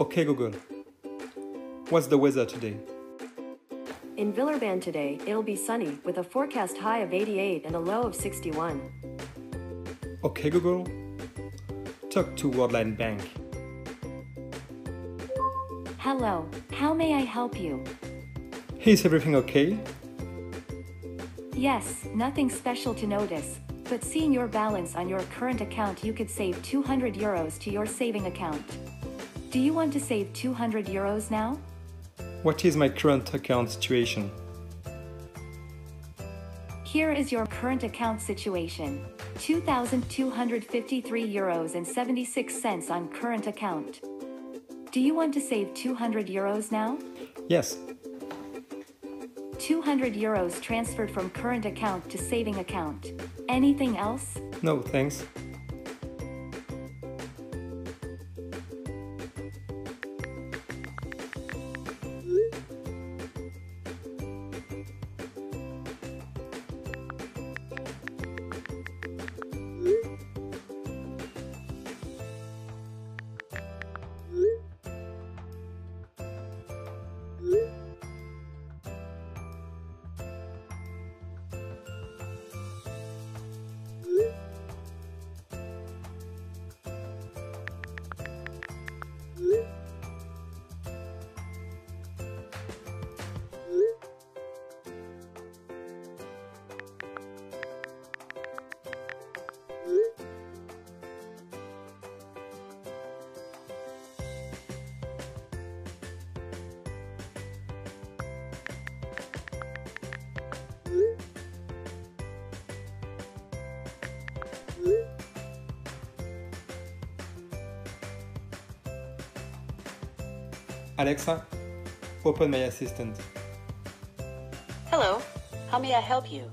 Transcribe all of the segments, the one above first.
Okay, Google. What's the weather today? In Villeurbanne today, it'll be sunny with a forecast high of 88 and a low of 61. Okay, Google. Talk to Worldline Bank. Hello, how may I help you? Is everything okay? Yes, nothing special to notice, but seeing your balance on your current account, you could save 200 euros to your saving account. Do you want to save 200 euros now? What is my current account situation? Here is your current account situation 2,253 euros and 76 cents on current account. Do you want to save 200 euros now? Yes. 200 euros transferred from current account to saving account. Anything else? No, thanks. Alexa, open my assistant. Hello, how may I help you?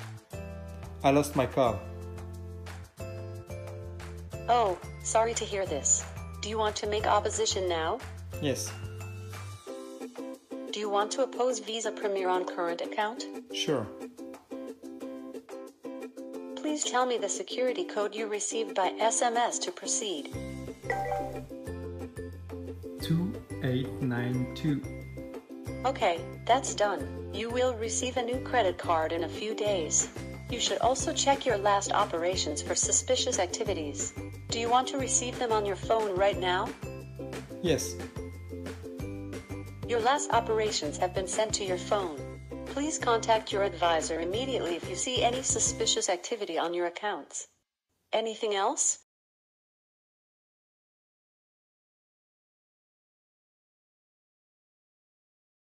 I lost my car. Oh, sorry to hear this. Do you want to make opposition now? Yes, Do you want to oppose Visa Premier on current account? sure. Please tell me the security code you received by SMS to proceed. 2892. Okay, that's done. You will receive a new credit card in a few days. You should also check your last operations for suspicious activities. Do you want to receive them on your phone right now? Yes, Your last operations have been sent to your phone. Please contact your advisor immediately if you see any suspicious activity on your accounts. Anything else?